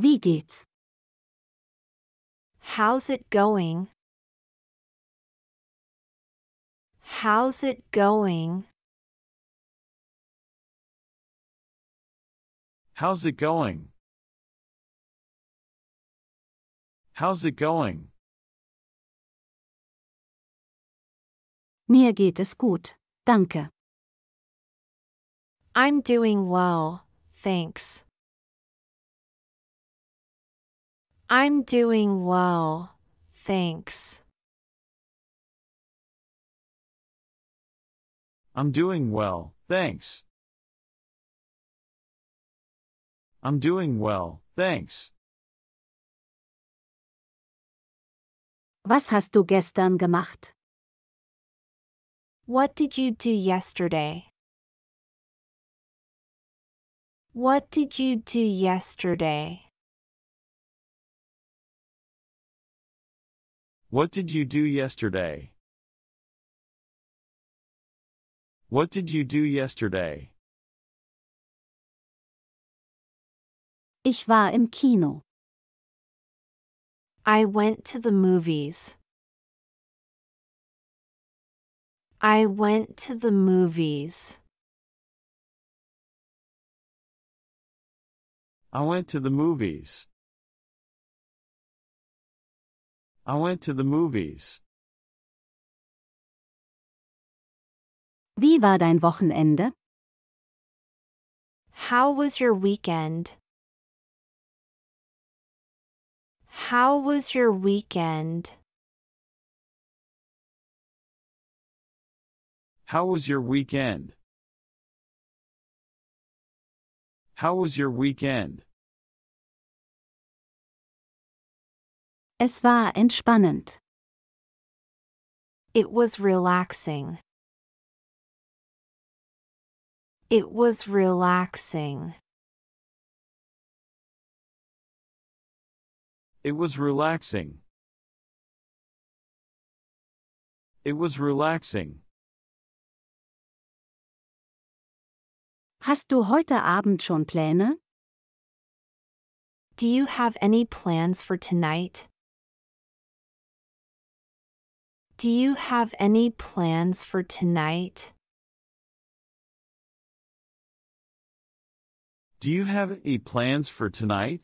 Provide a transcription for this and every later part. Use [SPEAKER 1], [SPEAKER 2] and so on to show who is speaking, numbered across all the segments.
[SPEAKER 1] Wie geht's?
[SPEAKER 2] How's it going? How's it going?
[SPEAKER 3] How's it going? How's it going?
[SPEAKER 1] Mir geht es gut, danke.
[SPEAKER 2] I'm doing well, thanks. I'm doing well, thanks.
[SPEAKER 3] I'm doing well, thanks. I'm doing well, thanks.
[SPEAKER 1] Was hast du gestern gemacht?
[SPEAKER 2] What did you do yesterday? What did you do yesterday?
[SPEAKER 3] What did you do yesterday? What did you do yesterday?
[SPEAKER 1] Ich war im Kino.
[SPEAKER 2] I went to the movies. I went to the movies.
[SPEAKER 3] I went to the movies. I went to the movies.
[SPEAKER 1] Wie war dein Wochenende?
[SPEAKER 2] How was your weekend? How was your weekend?
[SPEAKER 3] How was your weekend? How was your weekend?
[SPEAKER 1] Es war entspannend.
[SPEAKER 2] It was relaxing. It was relaxing.
[SPEAKER 3] It was relaxing. It was relaxing.
[SPEAKER 1] Hast du heute Abend schon Pläne?
[SPEAKER 2] Do you have any plans for tonight? Do you have any plans for tonight?
[SPEAKER 3] Do you have any plans for tonight?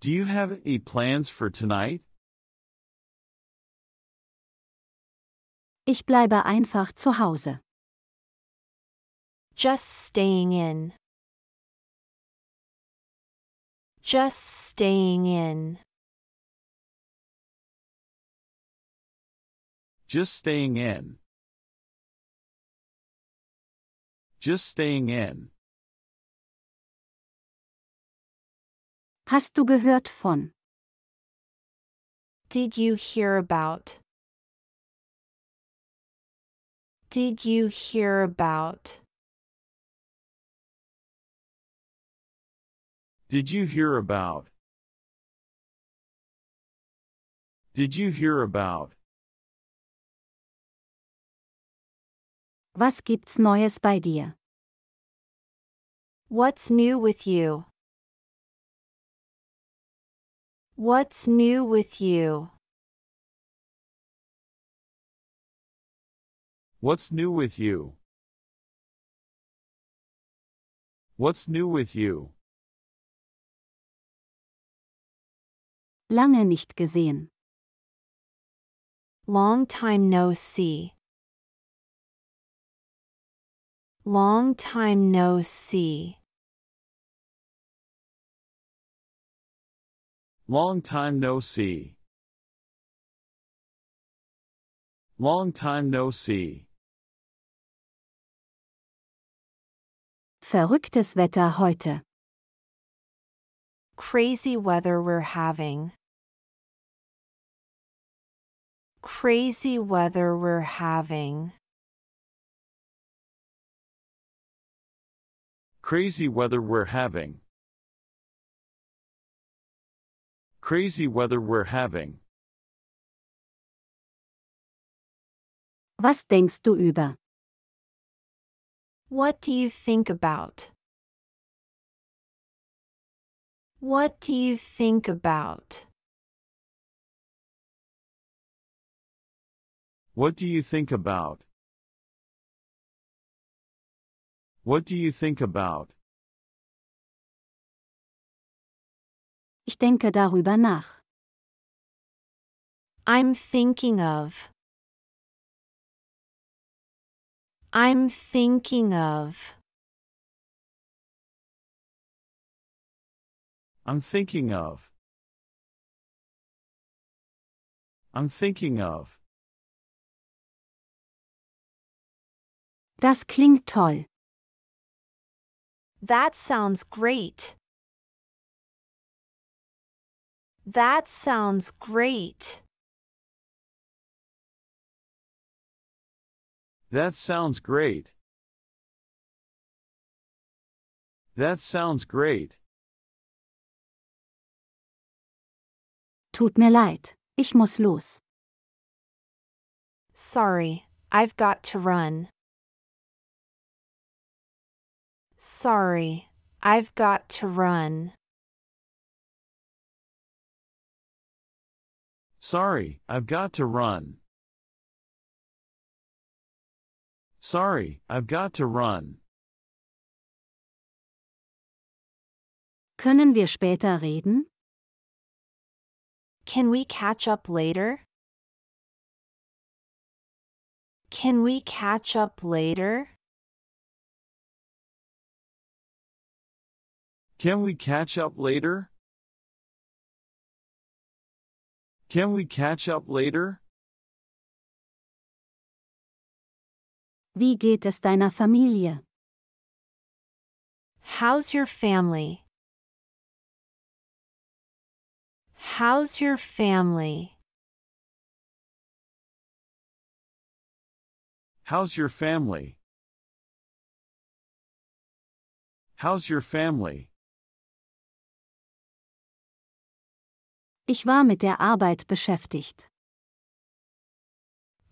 [SPEAKER 3] Do you have any plans for tonight?
[SPEAKER 1] Ich bleibe einfach zu Hause.
[SPEAKER 2] Just staying in. Just staying in.
[SPEAKER 3] Just staying in. Just staying in.
[SPEAKER 1] Hast du gehört von?
[SPEAKER 2] Did you hear about? Did you hear about?
[SPEAKER 3] Did you hear about? Did you hear about?
[SPEAKER 1] Was gibt's Neues bei dir?
[SPEAKER 2] What's new with you? What's new with you?
[SPEAKER 3] What's new with you? What's new with you?
[SPEAKER 1] Lange nicht gesehen.
[SPEAKER 2] Long time no see. Long time no see.
[SPEAKER 3] Long time no see. Long time no see.
[SPEAKER 1] Verrücktes Wetter heute.
[SPEAKER 2] Crazy weather we're having. Crazy weather we're having.
[SPEAKER 3] Crazy weather we're having. Crazy weather we're having.
[SPEAKER 1] Was denkst du über?
[SPEAKER 2] What do you think about? What do you think about?
[SPEAKER 3] What do you think about? What do you think about?
[SPEAKER 1] Ich denke darüber nach.
[SPEAKER 2] I'm thinking of. I'm thinking of.
[SPEAKER 3] I'm thinking of. I'm thinking of.
[SPEAKER 1] Das klingt toll.
[SPEAKER 2] That sounds great. That sounds great.
[SPEAKER 3] That sounds great. That sounds great.
[SPEAKER 1] Tut mir leid, ich muss los.
[SPEAKER 2] Sorry, I've got to run. Sorry, I've got to run.
[SPEAKER 3] Sorry, I've got to run. Sorry, I've got to run.
[SPEAKER 1] Können wir später reden?
[SPEAKER 2] Can we catch up later? Can we catch up later?
[SPEAKER 3] Can we catch up later? Can we catch up later?
[SPEAKER 1] Wie geht es deiner Familie?
[SPEAKER 2] How's your family? How's your family?
[SPEAKER 3] How's your family? How's your family?
[SPEAKER 1] Ich war mit der Arbeit beschäftigt.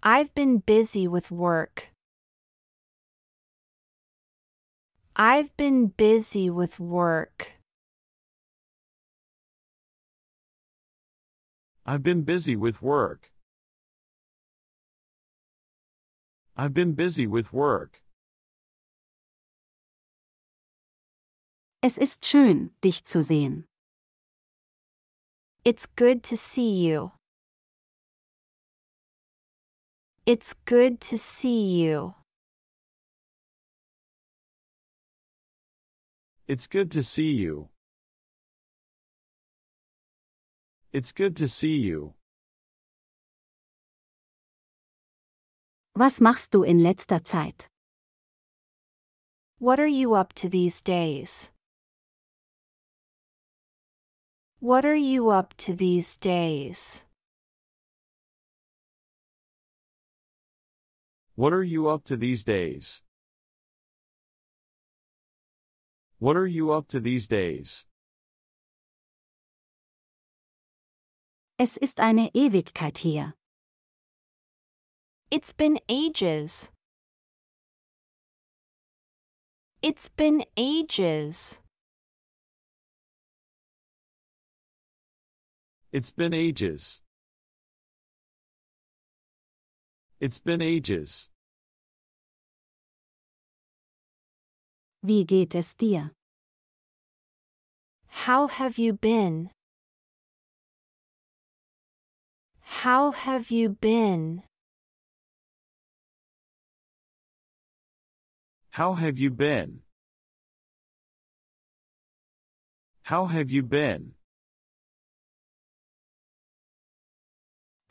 [SPEAKER 2] I've been busy with work. I've been busy with work.
[SPEAKER 3] I've been busy with work. I've been busy with work.
[SPEAKER 1] Es ist schön, dich zu sehen.
[SPEAKER 2] It's good to see you. It's good to see you.
[SPEAKER 3] It's good to see you. It's good to see you.
[SPEAKER 1] Was machst du in letzter Zeit?
[SPEAKER 2] What are you up to these days? What are you up to these days?
[SPEAKER 3] What are you up to these days? What are you up to these days?
[SPEAKER 1] Es ist eine Ewigkeit her.
[SPEAKER 2] It's been ages. It's been ages.
[SPEAKER 3] It's been ages. It's been ages.
[SPEAKER 1] Wie geht es dir?
[SPEAKER 2] How have you been? How have you been?
[SPEAKER 3] How have you been? How have you been?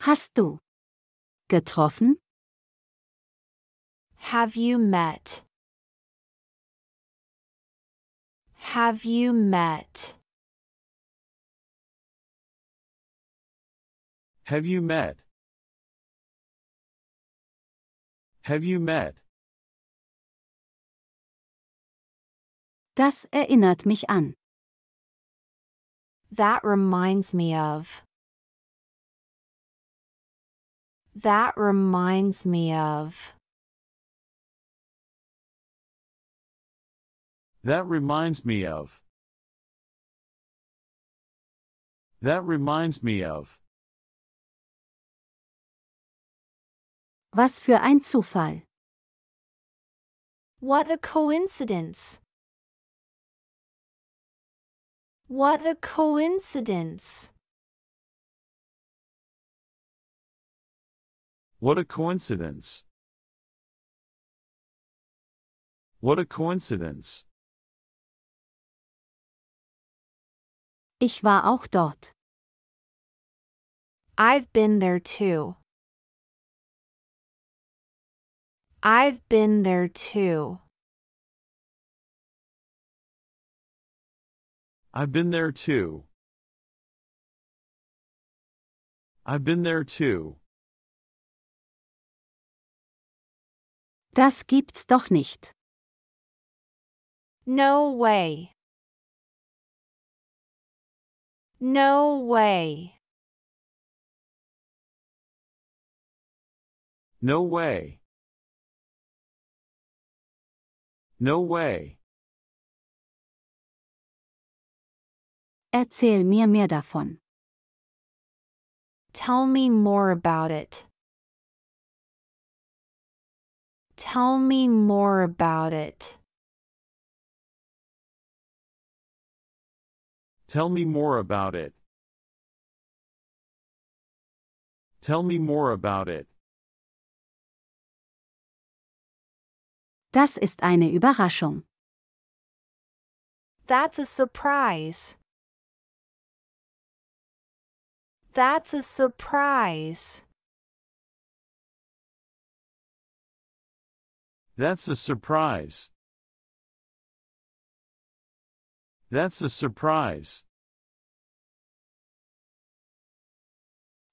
[SPEAKER 1] Hast du getroffen?
[SPEAKER 2] Have you met? Have you met?
[SPEAKER 3] Have you met? Have you met?
[SPEAKER 1] Das erinnert mich an.
[SPEAKER 2] That reminds me of. That reminds me of.
[SPEAKER 3] That reminds me of. That reminds me of.
[SPEAKER 1] Was für ein Zufall.
[SPEAKER 2] What a coincidence. What a coincidence.
[SPEAKER 3] What a coincidence. What a coincidence.
[SPEAKER 1] Ich war auch dort.
[SPEAKER 2] I've been there too. I've been there too.
[SPEAKER 3] I've been there too. I've been there too.
[SPEAKER 1] Das gibt's doch nicht.
[SPEAKER 2] No way. No way.
[SPEAKER 3] No way. No way.
[SPEAKER 1] Erzähl mir mehr davon.
[SPEAKER 2] Tell me more about it. Tell me more about it.
[SPEAKER 3] Tell me more about it. Tell me more about it.
[SPEAKER 1] Das ist eine Überraschung.
[SPEAKER 2] That's a surprise. That's a surprise.
[SPEAKER 3] That's a surprise. That's a surprise.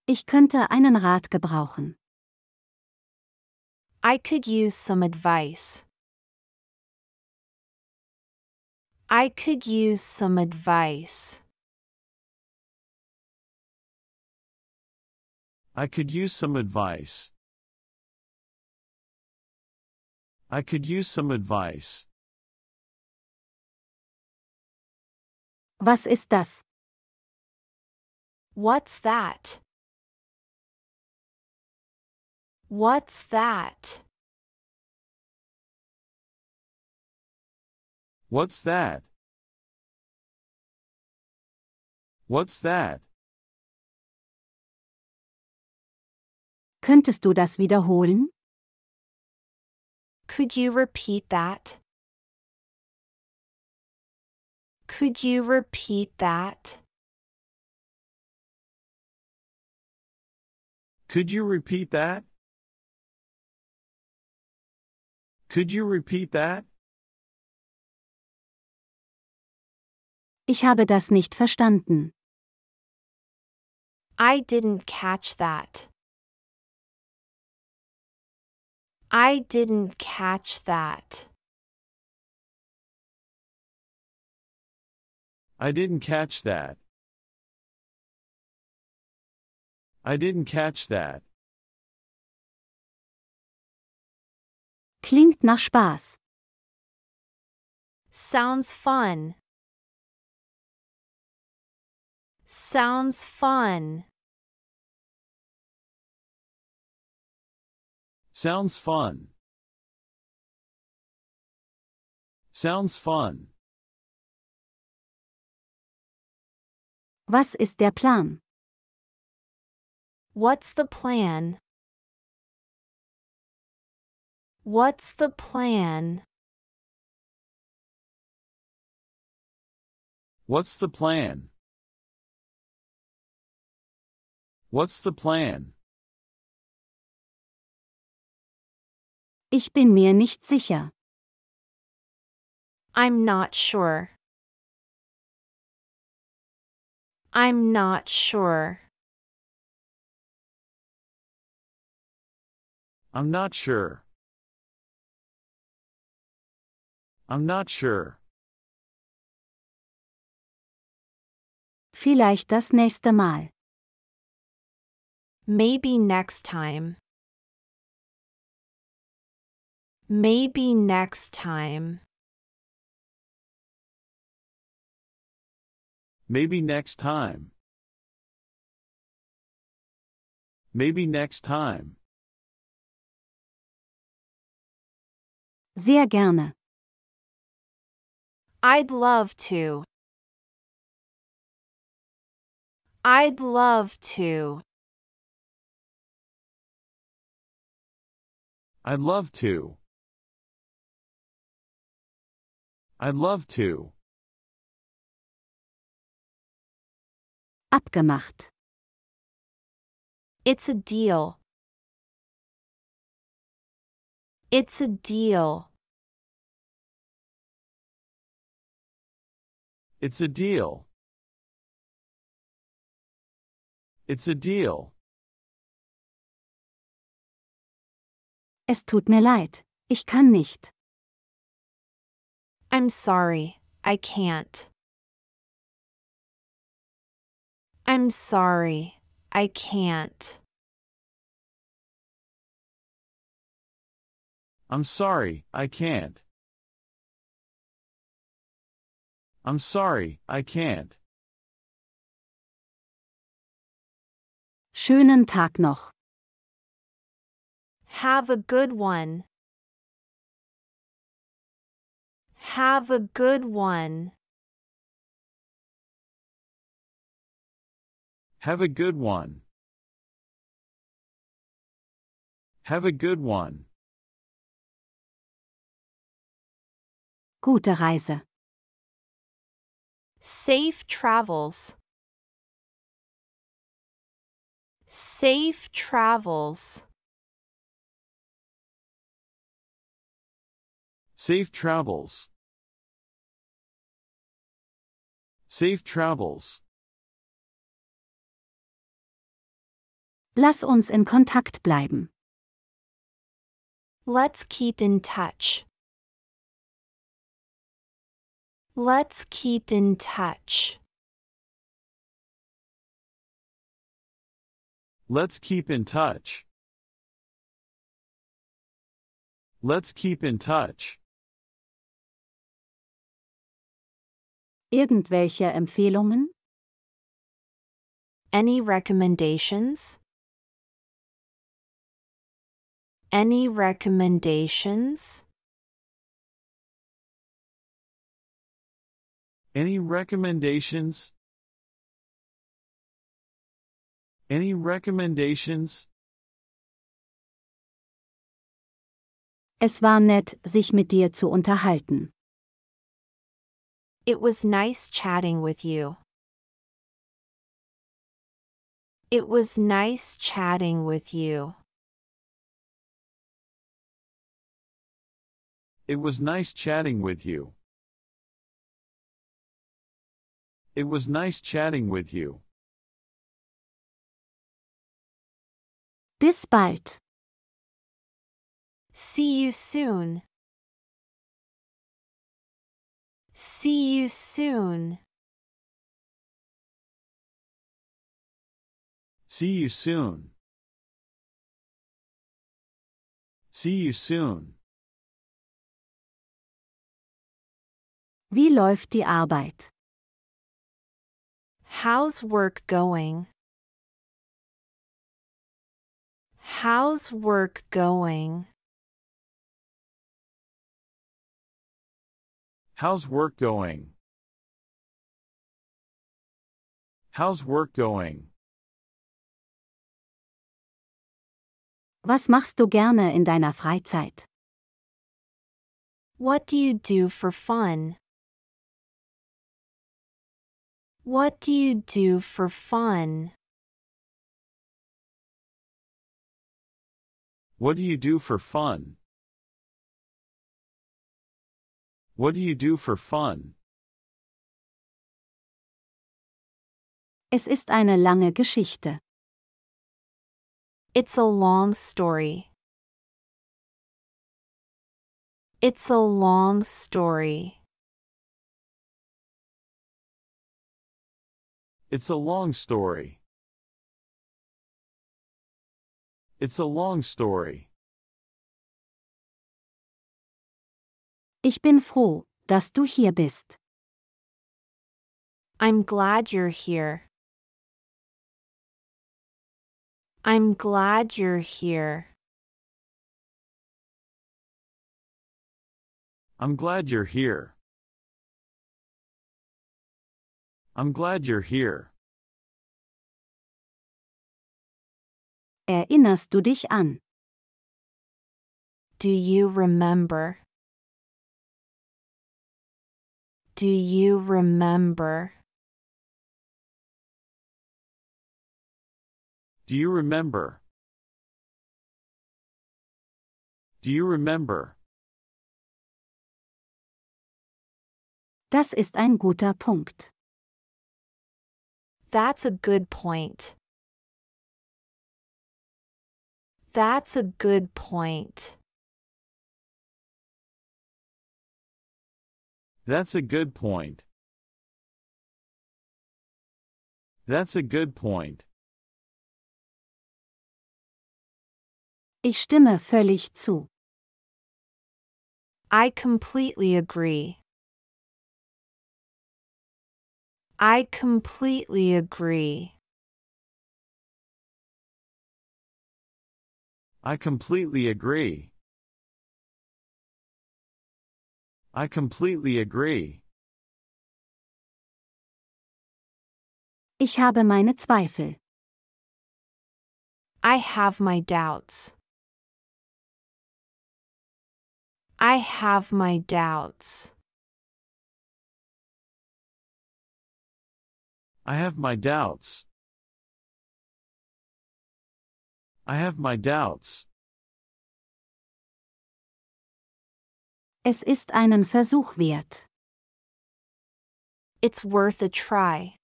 [SPEAKER 1] Ich könnte einen Rat gebrauchen.
[SPEAKER 2] I could use some advice. I could use some advice.
[SPEAKER 3] I could use some advice. I could use some advice.
[SPEAKER 1] Was ist das?
[SPEAKER 2] What's that? What's that?
[SPEAKER 3] What's that? What's that?
[SPEAKER 1] Könntest du das wiederholen?
[SPEAKER 2] Could you repeat that? Could you repeat that?
[SPEAKER 3] Could you repeat that? Could you repeat that?
[SPEAKER 1] Ich habe das nicht verstanden.
[SPEAKER 2] I didn't catch that. I didn't catch that.
[SPEAKER 3] I didn't catch that. I didn't catch that.
[SPEAKER 1] Klingt nach Spaß.
[SPEAKER 2] Sounds fun. Sounds fun.
[SPEAKER 3] Sounds fun. Sounds fun.
[SPEAKER 1] Was ist der Plan?
[SPEAKER 2] What's the plan? What's the plan?
[SPEAKER 3] What's the plan? What's the plan?
[SPEAKER 1] Ich bin mir nicht sicher.
[SPEAKER 2] I'm not sure. I'm not sure.
[SPEAKER 3] I'm not sure. I'm not sure.
[SPEAKER 1] Vielleicht das nächste Mal.
[SPEAKER 2] Maybe next time. Maybe next time.
[SPEAKER 3] Maybe next time. Maybe next time.
[SPEAKER 1] Sehr gerne.
[SPEAKER 2] I'd love to. I'd love to.
[SPEAKER 3] I'd love to. I'd love to.
[SPEAKER 1] Abgemacht.
[SPEAKER 2] It's a deal. It's a deal.
[SPEAKER 3] It's a deal. It's a deal.
[SPEAKER 1] Es tut mir leid. Ich kann nicht.
[SPEAKER 2] I'm sorry, I can't. I'm sorry, I can't.
[SPEAKER 3] I'm sorry, I can't. I'm sorry, I can't.
[SPEAKER 1] Schönen Tag noch.
[SPEAKER 2] Have a good one. Have a good one.
[SPEAKER 3] Have a good one. Have a good one.
[SPEAKER 1] Gute Reise.
[SPEAKER 2] Safe travels. Safe travels.
[SPEAKER 3] Safe travels. Safe travels.
[SPEAKER 1] Lass uns in Kontakt bleiben.
[SPEAKER 2] Let's keep in touch. Let's keep in touch.
[SPEAKER 3] Let's keep in touch. Let's keep in touch.
[SPEAKER 1] Irgendwelche Empfehlungen?
[SPEAKER 2] Any recommendations? Any recommendations?
[SPEAKER 3] Any recommendations? Any recommendations?
[SPEAKER 1] Es war nett, sich mit dir zu unterhalten.
[SPEAKER 2] It was nice chatting with you. It was nice chatting with you.
[SPEAKER 3] It was nice chatting with you. It was nice chatting with you.
[SPEAKER 1] Bis bald.
[SPEAKER 2] See you soon. See you soon.
[SPEAKER 3] See you soon. See you soon.
[SPEAKER 1] Wie läuft die Arbeit?
[SPEAKER 2] How's work going? How's work going?
[SPEAKER 3] How's work going? How's work going?
[SPEAKER 1] Was machst du gerne in deiner Freizeit?
[SPEAKER 2] What do you do for fun? What do you do for fun?
[SPEAKER 3] What do you do for fun? What do you do for fun?
[SPEAKER 1] Es ist eine lange Geschichte.
[SPEAKER 2] It's a long story. It's a long story.
[SPEAKER 3] It's a long story. It's a long story.
[SPEAKER 1] Ich bin froh, dass du hier bist.
[SPEAKER 2] I'm glad you're here. I'm glad you're here.
[SPEAKER 3] I'm glad you're here. I'm glad you're here.
[SPEAKER 1] Erinnerst du dich an?
[SPEAKER 2] Do you remember? Do you remember?
[SPEAKER 3] Do you remember? Do you remember?
[SPEAKER 1] Das ist ein guter Punkt.
[SPEAKER 2] That's a good point. That's a good point.
[SPEAKER 3] That's a good point. That's a good point.
[SPEAKER 1] Ich stimme völlig zu.
[SPEAKER 2] I completely agree. I completely agree.
[SPEAKER 3] I completely agree. I completely agree.
[SPEAKER 1] Ich habe meine Zweifel.
[SPEAKER 2] I have my doubts. I have my doubts.
[SPEAKER 3] I have my doubts. I have my doubts.
[SPEAKER 1] Es ist einen Versuch wert.
[SPEAKER 2] It's worth a try.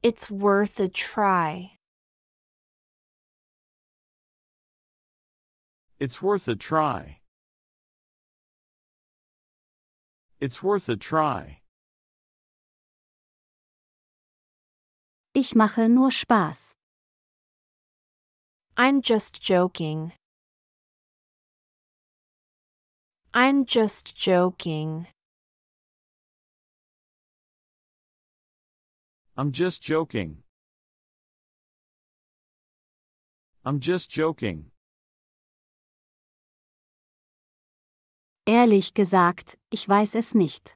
[SPEAKER 2] It's worth a try.
[SPEAKER 3] It's worth a try. It's worth a try.
[SPEAKER 1] Ich mache nur Spaß.
[SPEAKER 2] I'm just joking. I'm just joking.
[SPEAKER 3] I'm just joking. I'm just joking.
[SPEAKER 1] Ehrlich gesagt, ich weiß es nicht.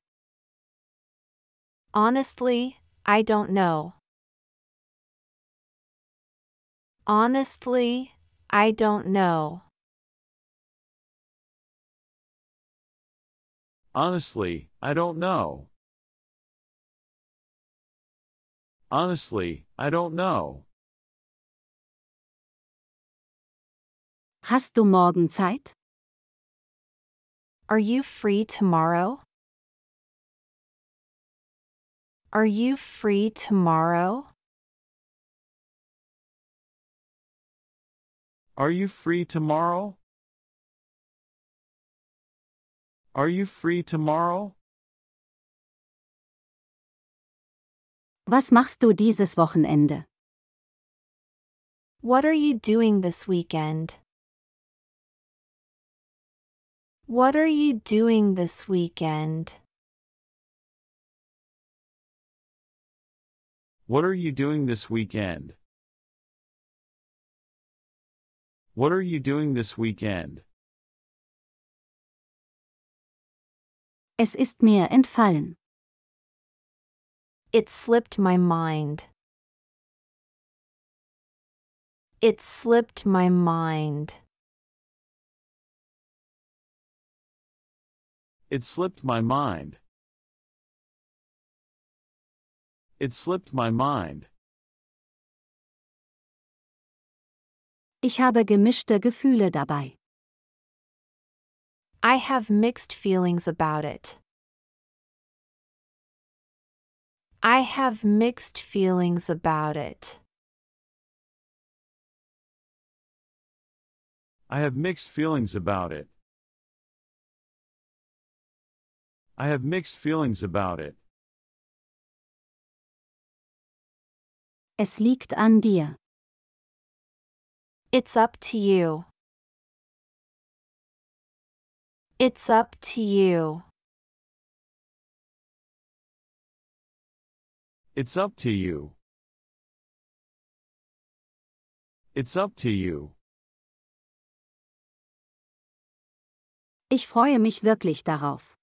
[SPEAKER 2] Honestly, I don't know. Honestly, I don't know.
[SPEAKER 3] Honestly, I don't know. Honestly, I don't know.
[SPEAKER 1] Hast du morgen Zeit?
[SPEAKER 2] Are you free tomorrow? Are you free tomorrow?
[SPEAKER 3] Are you free tomorrow? Are you free tomorrow?
[SPEAKER 1] Was machst du dieses Wochenende?
[SPEAKER 2] What are you doing this weekend? What are you doing this weekend?
[SPEAKER 3] What are you doing this weekend? What are you doing this weekend?
[SPEAKER 1] Es ist mir entfallen.
[SPEAKER 2] It slipped my mind. It slipped my mind.
[SPEAKER 3] It slipped my mind. It slipped my mind.
[SPEAKER 1] Ich habe gemischte Gefühle dabei.
[SPEAKER 2] I have mixed feelings about it. I have mixed feelings about it.
[SPEAKER 3] I have mixed feelings about it. I have mixed feelings about it.
[SPEAKER 1] Es liegt an dir.
[SPEAKER 2] It's up to you. It's up to you.
[SPEAKER 3] It's up to you. It's up to you.
[SPEAKER 1] Ich freue mich wirklich darauf.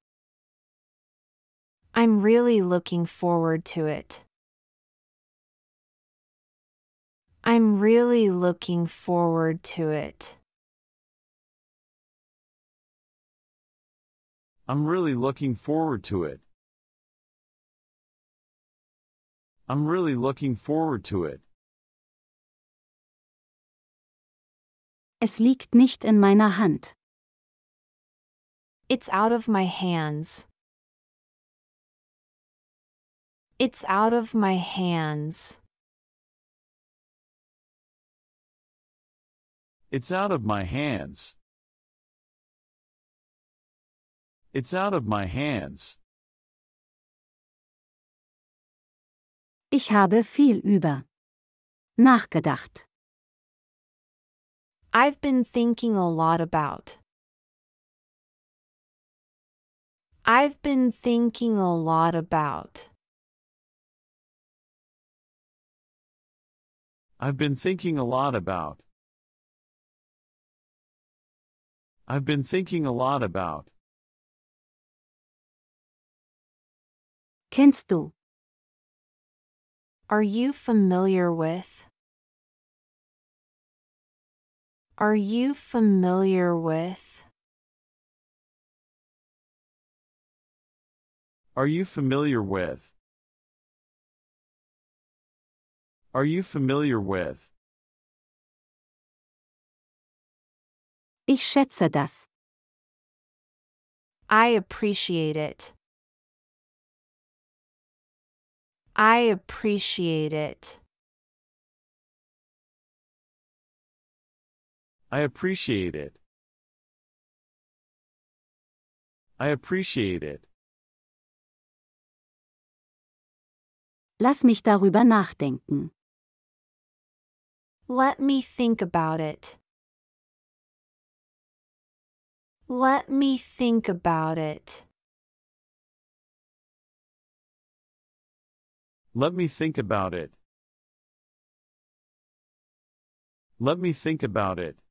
[SPEAKER 2] I'm really looking forward to it. I'm really looking forward to it.
[SPEAKER 3] I'm really looking forward to it. I'm really looking forward to it.
[SPEAKER 1] Es liegt nicht in meiner Hand.
[SPEAKER 2] It's out of my hands. It's out of my hands.
[SPEAKER 3] It's out of my hands. It's out of my hands.
[SPEAKER 1] Ich habe viel über nachgedacht.
[SPEAKER 2] I've been thinking a lot about. I've been thinking a lot about.
[SPEAKER 3] I've been thinking a lot about. I've been thinking a lot about.
[SPEAKER 1] Kennst du?
[SPEAKER 2] Are you familiar with? Are you familiar with?
[SPEAKER 3] Are you familiar with? Are you familiar with?
[SPEAKER 1] Ich schätze das.
[SPEAKER 2] I appreciate it. I appreciate it.
[SPEAKER 3] I appreciate it. I appreciate it.
[SPEAKER 1] Lass mich darüber nachdenken.
[SPEAKER 2] Let me think about it. Let me think about it.
[SPEAKER 3] Let me think about it. Let me think about it.